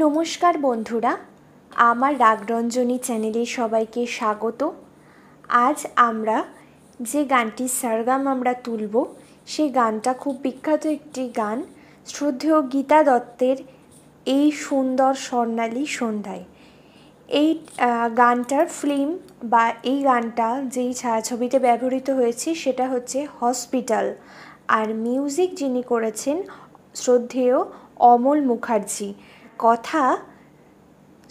নমস্কার বন্ধুরা, আমার রাগরঞ্জনী চ্যানেলে সবাইকে স্বাগত। আজ আমরা যে গানটি সারগাম আমরা তুলব সেই গানটা খুব বিখ্যাত একটি গান, শ্রদ্ধেয় গীতা দত্তের এই সুন্দর স্বর্ণালী সন্ধ্যায়। এই গানটার ফিল্ম বা এই গানটা যেই ছায়াছবিতে ব্যবহৃত হয়েছে, সেটা হচ্ছে হসপিটাল। আর মিউজিক যিনি করেছেন, শ্রদ্ধেয় অমল মুখার্জি। কথা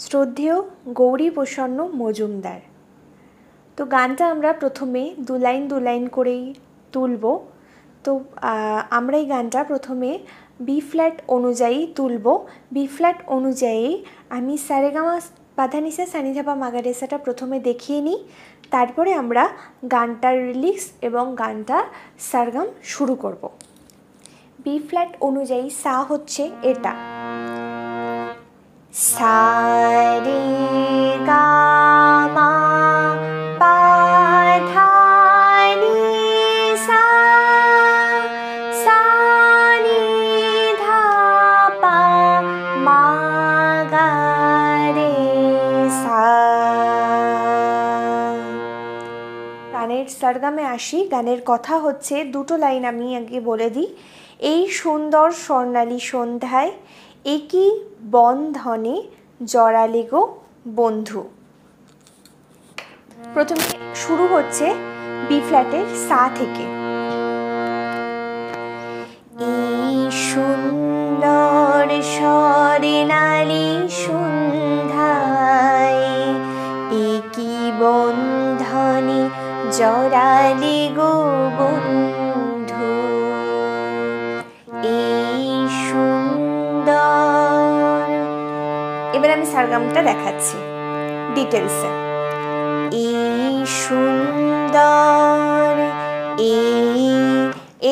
শ্রদ্ধেয় গৌরী প্রসন্ন মজুমদার। তো গানটা আমরা প্রথমে দু লাইন দু লাইন করেই তুলব। তো আমরা এই গানটা প্রথমে বি ফ্ল্যাট অনুযায়ী তুলব। বি ফ্ল্যাট অনুযায়ী আমি সারেগামা পাধানিসা সানিধাপা মাগারেসাটা প্রথমে দেখিয়ে নিই। তারপরে আমরা গানটার রিলিক্স এবং গানটা সারগাম শুরু করব। বি ফ্ল্যাট অনুযায়ী সা হচ্ছে এটা। সারে গামা পাধানি সা সানি ধাপা মাগারে সা গানের সরগামে আসি। গানের কথা হচ্ছে দুটো লাইন আমি আগে বলে দিই। এই সুন্দর স্বর্ণালী সন্ধ্যায় একই বন্ধনে জড়ালে গো বন্ধু। প্রথমে শুরু হচ্ছে বি ফ্ল্যাটের সা থেকে। সুন্দর সরে সন্ধ্যায় সারগামটা দেখাচ্ছি। ডিটেলসে এই সুন্দর, এই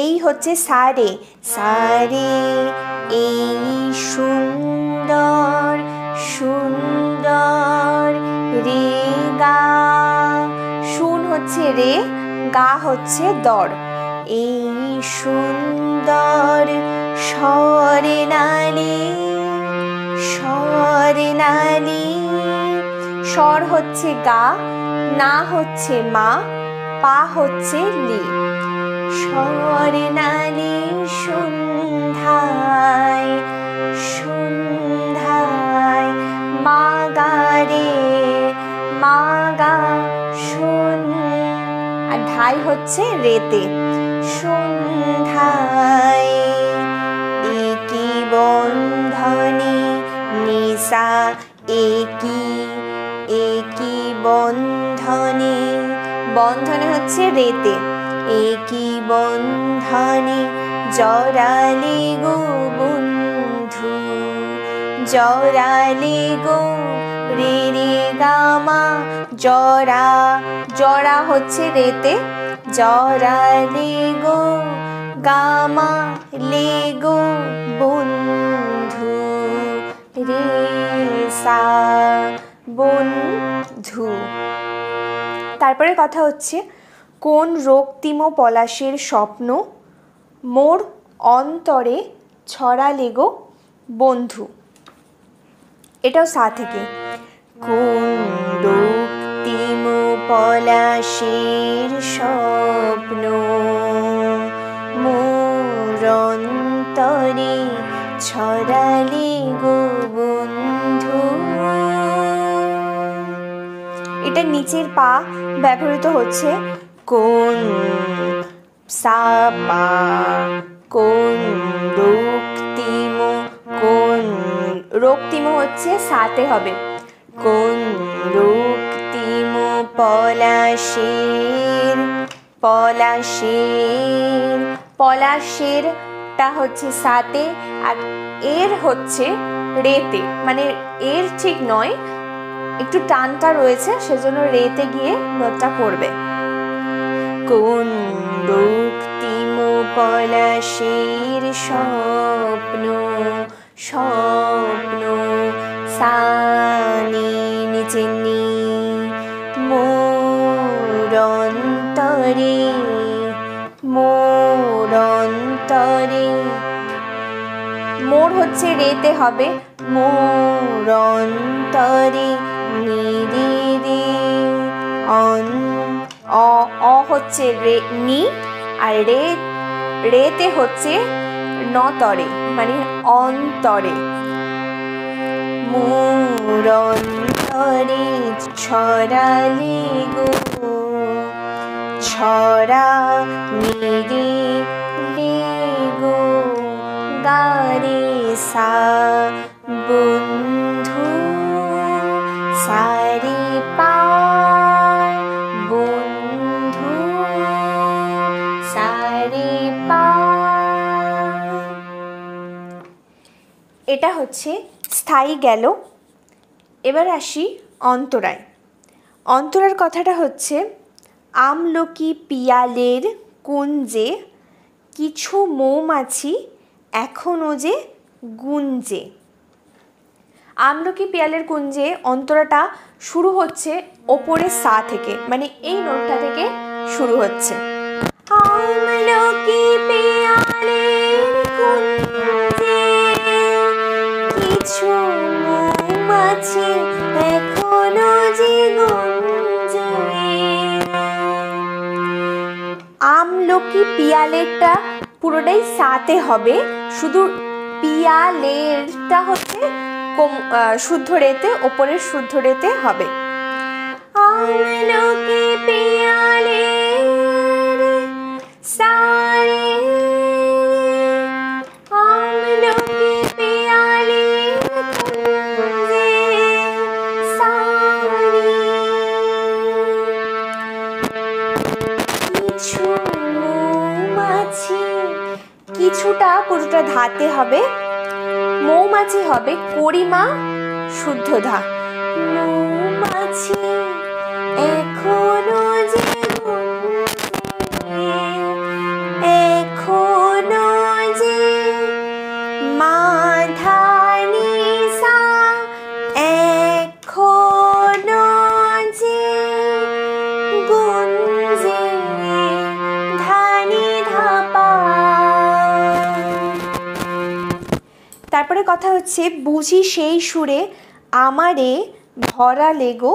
এই হচ্ছে সারে। সারে, এই সুন্দর সুন্দর রে গা। শুন হচ্ছে রে, গা হচ্ছে দর। এই সুন্দর স্বরে নালী স্বরে স্বর হচ্ছে গা, না হচ্ছে মা, পা হচ্ছে লি। স্বরে নালী সন্ধ্যায় সন্ধ্যায়, মা গারে মা গা শুন। আর ঢাই হচ্ছে রেতে সন্ধ্যায় বন্ধনে হচ্ছে রেতে। একই বন্ধনে জড়ালে গো বন্ধু, জড়ালে গো রে রে গামা জরা জরা হচ্ছে রেতে। জড়ালে গো গামা, লে গো বন্ধু, রে সা বন্ধু। তারপরে কথা হচ্ছে, কোন রক্তিম পলাশের স্বপ্ন? মোর অন্তরে ছড়ালে গো বন্ধু। এটাও সা থেকে। কোন রক্তিম পলাশের স্বপ্ন? মোর অন্তরে ছড়ালে নিচের পা ব্যবহৃত হচ্ছে কোন সাপা কোন রক্তিম কোন রক্তিম হচ্ছে সাতে হবে। কোন রক্তিম পলাশের পলাশের, পলাশেরটা হচ্ছে সাতে আর এর হচ্ছে রেতে। মানে এর ঠিক নয় একটু টানটা রয়েছে, সেজন্য রেতে গিয়ে নোটটা পড়বে কোন রক্তিম পলাশের স্বপ্ন স্বপ্ন সানি নিচে নি। মোর অন্তরে মোর হচ্ছে রেতে হবে মোর নিরিরে অন, অ অ হচ্ছে রে, নি। আর রে, রেতে হচ্ছে নতরে মানে অন্তরে। মোর অন্তরে ছড়ালে গো। ছড়া নিরে গো। গারে সা এটা হচ্ছে স্থায়ী গেল। এবার আসি অন্তরায়। অন্তরার কথাটা হচ্ছে, আমলকি পিয়ালের কুঞ্জে কিছু মৌমাছি এখনও যে গুঞ্জে আমলকি পিয়ালের কুঞ্জে অন্তরাটা শুরু হচ্ছে ওপরে সা থেকে মানে এই নোটটা থেকে শুরু হচ্ছে। আমলকি পিয়ালের মৌমাছি এখনও আমলকি পিয়ালেরটা পুরোটাই সাতে হবে, শুধু পিয়ালেরটা হচ্ছে কম শুদ্ধ রেতে, ওপরের শুদ্ধ রেতে হবে। আমলকি পিয়ালের সারে পুরোটা ধাতে হবে মৌমাছি হবে করিমা শুদ্ধ ধা মৌমাছি এখনও তারপরে কথা হচ্ছে, বুঝি সেই সুরে আমারে ধরা লেগো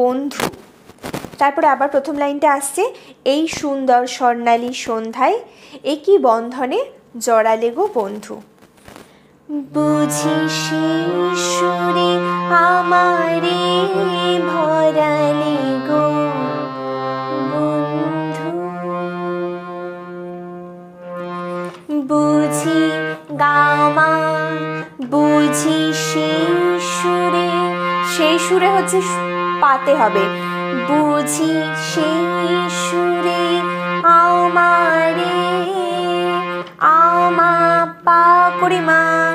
বন্ধু। তারপরে আবার প্রথম লাইনটা আসছে, এই সুন্দর স্বর্ণালী সন্ধ্যায় একই বন্ধনে জড়ালে গো বন্ধু। বুঝি সেই সুরে আমারে ভরালে গো বন্ধু। বুঝি গামা বুঝি সেই সুরে সেই সুরে হচ্ছে পাতে হবে। বুঝি সেই সুরে আমারে আমা পা করি মা।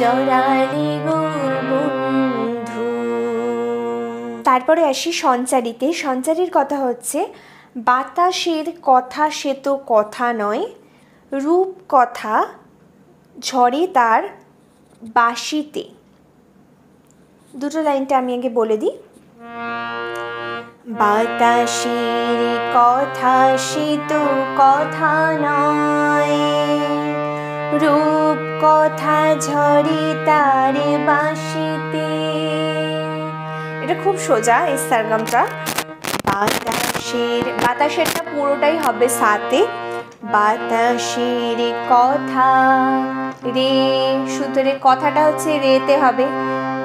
জড়ালে গো বন্ধু। তারপরে আসি সঞ্চারিতে। সঞ্চারীর কথা হচ্ছে, বাতাসের কথা সে তো কথা নয়, রূপ কথা ঝরে তার বাসিতে দুটো লাইনটা আমি আগে বলে দিই। বাতাসের কথা সে তো কথা নয়। রূপ কথা ঝরে তার বাসিতে এটা খুব সোজা এই সারগামটা। বাতাসের, বাতাসেরটা পুরোটাই হবে সাথে। বাতাসের কথা, রে, সুতরে কথাটা হচ্ছে রেতে হবে।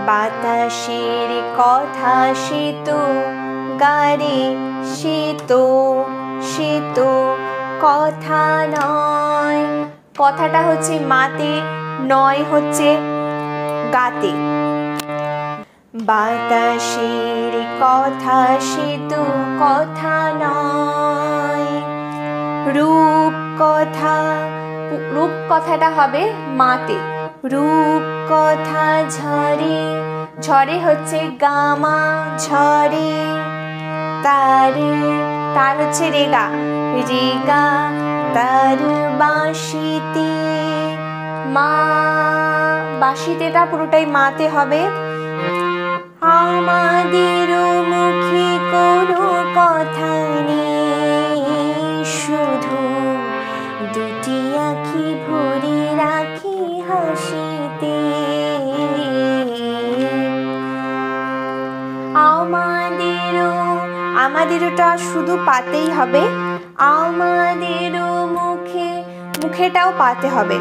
বাতাসের কথা, সে তো গারে, সে তো সে তো কথা নয়। কথাটা হচ্ছে মাতে, নয় হচ্ছে গাতে। বাতাসের কথা সেতু কথা নয়। রূপ কথা, রূপ কথাটা হবে মাতে। রূপ কথা ঝরে ঝরে হচ্ছে গামা ঝরে। তার তার হচ্ছে রেগা। রেগা তার বাঁশিতে, মা বাঁশিতেটা পুরোটাই মাতে হবে। আমাদের মুখে কোনো কথা নেই, শুধু দুটি আঁখি ভরে রাখি হাসিতে। আমাদেরও, আমাদেরটা শুধু পাতেই হবে। আমাদেরও মুখেটাও পাতে হবে।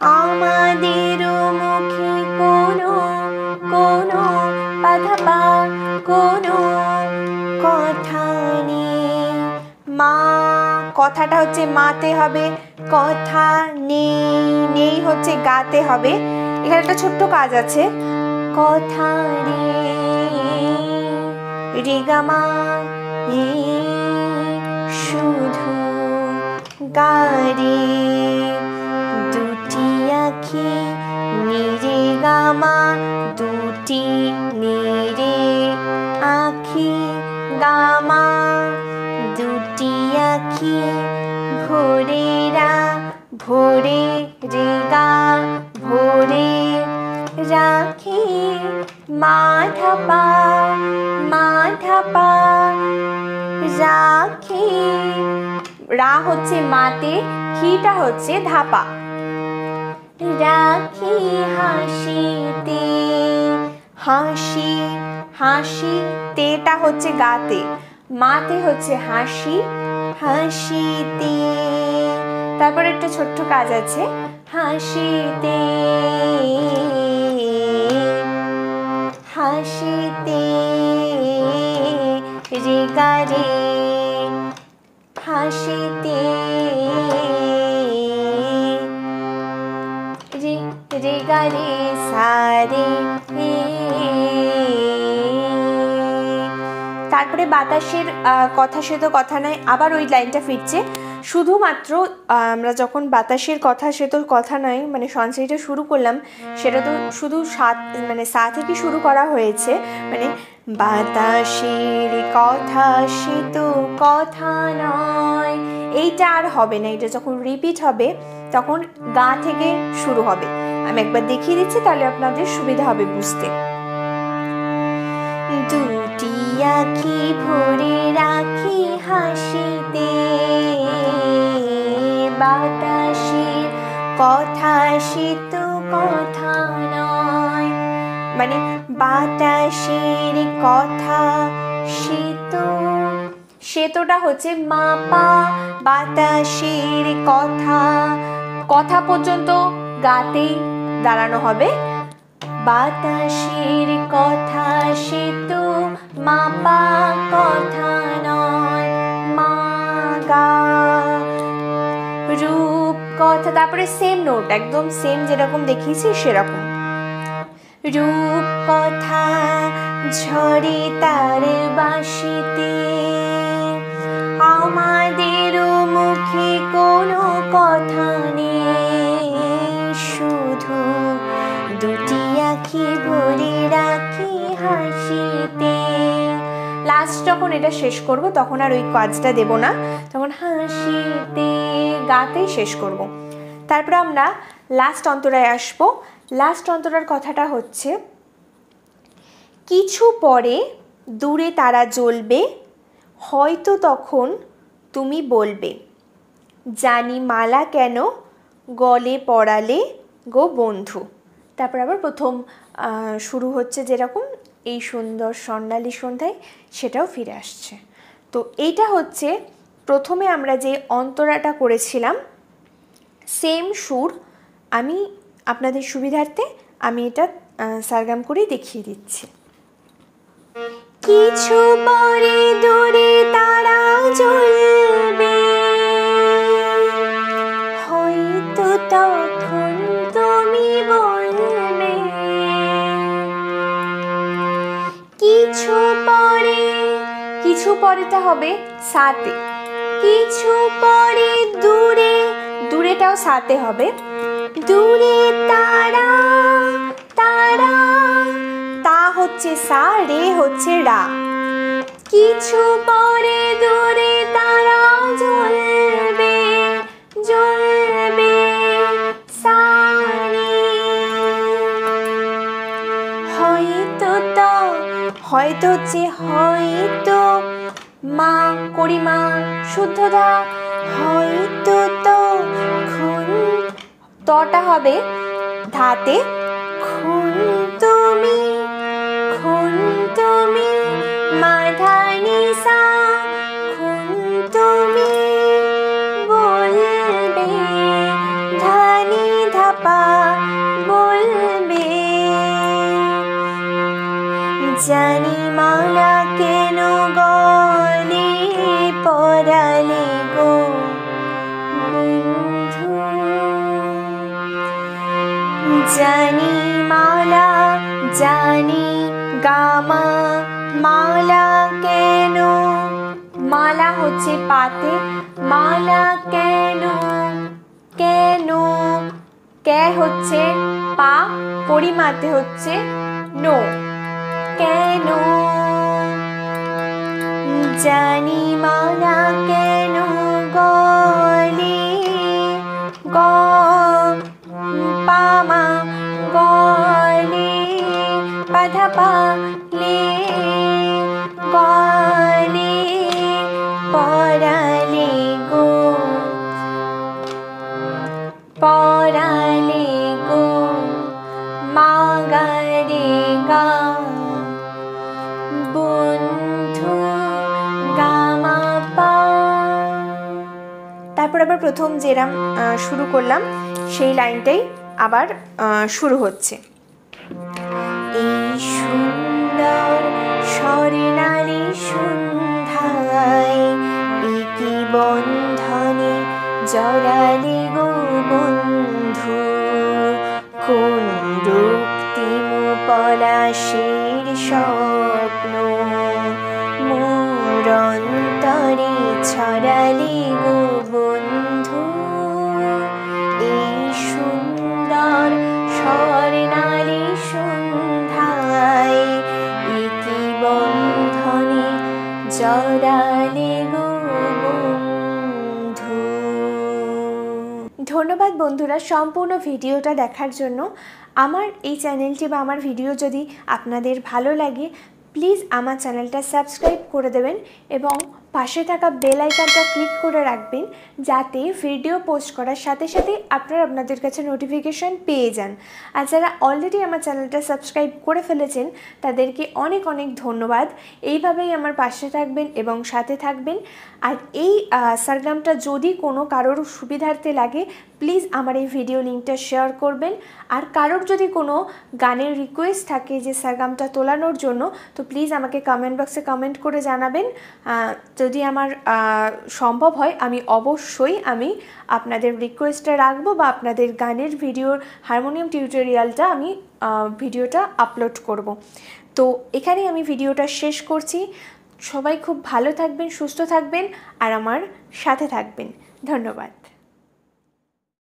আমাদের মুখে কোনো কোনো বাধা কোনো কথা নেই। মা, কথাটা হচ্ছে মাতে হবে, কথা নেই নেই হচ্ছে গাতে হবে। এখানে একটা ছোট্ট কাজ আছে। কথা নেই রেগামা শুধু গারে দুটি আখি নিরে গামা দুটি নিরে আখি গামা দুটি আখি ভোরেরা ভোরে রেগা ভোরে রাখি মাধাপা মাধাপা রাখি রা হচ্ছে মাতে খিটা হচ্ছে ধাপা। রাখি হাসিতে হাসি হাসি তেটা হচ্ছে গাতে, মাতে হচ্ছে হাসি হাসিতে তারপর একটা ছোট্ট কাজ আছে হাসিতে হাসিতে রে হাসিতে। রে রে সারে। তারপরে বাতাসের কথা সে তো কথা নয় আবার ওই লাইনটা ফিরছে। শুধুমাত্র আমরা যখন বাতাসের কথা সে তো কথা নয় মানে সঞ্চয়টা শুরু করলাম, সেটা তো শুধু সাত মানে সা থেকে শুরু করা হয়েছে। মানে বাতাসের কথা সে তো কথা নয়। এইটা আর হবে না এটা যখন রিপিট হবে, তখন গা থেকে শুরু হবে। আমি একবার দেখিয়ে দিচ্ছি, তাহলে আপনাদের সুবিধা হবে বুঝতে। দুটি আখি ভরে রাখি হাসিতে। বাতাসের কথা সে তো কথা নয়। মানে বাতাসের কথা সে তো সেতোটা হচ্ছে মাপা বাতাসের কথা। কথা পর্যন্ত গাতেই দাঁড়ানো হবে। বাতাসের কথা সে তো মাপা কথা নয় মা গা রূপ কথা। তারপরে সেম নোট একদম সেম যেরকম দেখিয়েছি সেরকম। রূপ কথা ঝরে তার বাসিতে। আমাদের মুখে কোনো কথা নেই, শুধু দুটি আখি ভরে রাখি হাসিতে। লাস্ট যখন এটা শেষ করব, তখন আর ওই কাজটা দেব না, তখন হাসিতে, গাতেই শেষ করব। তারপর আমরা লাস্ট অন্তরায় আসব। লাস্ট অন্তরার কথাটা হচ্ছে, কিছু পরে দূরে তারা জ্বলবে, হয়তো তখন তুমি বলবে, জানি মালা কেন গলে পড়ালে গো বন্ধু? তারপর আবার প্রথম শুরু হচ্ছে যেরকম, এই সুন্দর স্বর্ণালী সন্ধ্যায় সেটাও ফিরে আসছে। তো এইটা হচ্ছে, প্রথমে আমরা যে অন্তরাটা করেছিলাম সেম সুর, আমি আপনাদের সুবিধার্থে আমি এটা সারগাম করে দেখিয়ে দিচ্ছি। কিছু পরে দূরে তারা জ্বলবে। হয়তো তখন তুমি বলবে, কিছু পরে, কিছু পরেটা হবে সাথে। কিছু পরে দূরে, দূরেটাও সাথে হবে। দূরে তারা তারা, তা হচ্ছে সা, রে হচ্ছে রা। কিছু পরে দূরে তারা জ্বলবে জ্বলবে সারি হয়তো তো, হয়তো হচ্ছে হয়তো মা, করিমা, শুদ্ধদা, হয়তো তটা হবে ধাতে খুন তুমি খুন তুমি মাধানি সা খুন তুমি বলবে, ধানি ধাপা, বলবে। জানি মালা কেন গলে জানি মালা, জানি গামা, মালা কেন? মালা হচ্ছে পাতে, মালা কেন? কেন? কে হচ্ছে পা, পরিমাতে হচ্ছে নো। কেন? জানি মালা প্রথম যেরাম শুরু করলাম, সেই লাইনটাই আবার শুরু হচ্ছে। এই সুন্দর স্বর্ণালী সন্ধ্যায় একই বন্ধনে জড়ালে গো বন্ধু, কোন রক্তিম পলাশের স্বপ্ন, মোর অন্তরে ছড়ালে গো ধন্যবাদ বন্ধুরা সম্পূর্ণ ভিডিওটা দেখার জন্য। আমার এই চ্যানেলটি বা আমার ভিডিও যদি আপনাদের ভালো লাগে, প্লিজ আমার চ্যানেলটা সাবস্ক্রাইব করে দেবেন এবং পাশে থাকা বেল আইকনটা ক্লিক করে রাখবেন যাতে ভিডিও পোস্ট করার সাথে সাথে আপনারা আপনাদের কাছে নোটিফিকেশন পেয়ে যান। আর যারা অলরেডি আমার চ্যানেলটা সাবস্ক্রাইব করে ফেলেছেন তাদেরকে অনেক অনেক ধন্যবাদ। এইভাবেই আমার পাশে থাকবেন এবং সাথে থাকবেন। আর এই আহ, সারগামটা যদি কোনো কারোর সুবিধার্থে লাগে প্লিজ আমার এই ভিডিও লিঙ্কটা শেয়ার করবেন। আর কারোর যদি কোনো গানের রিকোয়েস্ট থাকে যে সারগামটা তোলানোর জন্য তো প্লিজ আমাকে কমেন্ট বক্সে কমেন্ট করে জানাবেন। যদি আমার সম্ভব হয়, আমি অবশ্যই আমি আপনাদের রিকোয়েস্টটা রাখব বা আপনাদের গানের ভিডিওর হারমোনিয়াম টিউটোরিয়ালটা আমি ভিডিওটা আপলোড করব। তো এখানেই আমি ভিডিওটা শেষ করছি। সবাই খুব ভালো থাকবেন, সুস্থ থাকবেন, আর আমার সাথে থাকবেন। ধন্যবাদ।